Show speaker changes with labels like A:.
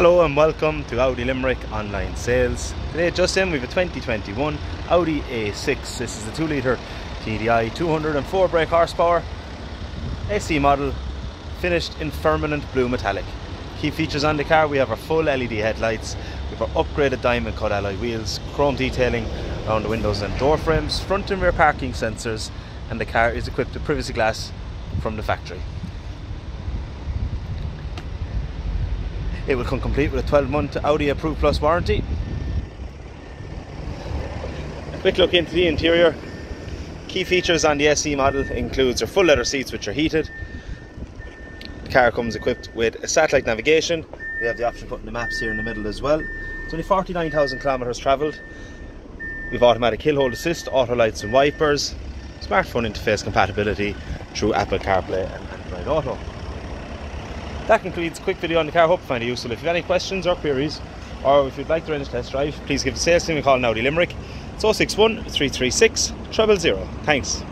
A: Hello and welcome to Audi Limerick online sales. Today just in we have a 2021 Audi A6. This is a 2 litre TDI 204 brake horsepower SE model finished in firmament blue metallic. Key features on the car we have our full LED headlights, we have our upgraded diamond cut alloy wheels, chrome detailing around the windows and door frames, front and rear parking sensors and the car is equipped with privacy glass from the factory. It will come complete with a 12 month Audi Approved Plus warranty. A quick look into the interior. Key features on the SE model includes our full leather seats which are heated. The car comes equipped with a satellite navigation. We have the option of putting the maps here in the middle as well. It's only 49,000 kilometers travelled. We've automatic hill hold assist, auto lights and wipers, smartphone interface compatibility through Apple CarPlay and Android Auto. That concludes quick video on the car. Hope you find it useful. If you have any questions or queries, or if you'd like to arrange a test drive, please give the sales team a call in Audi Limerick. It's 061 336 000. Thanks.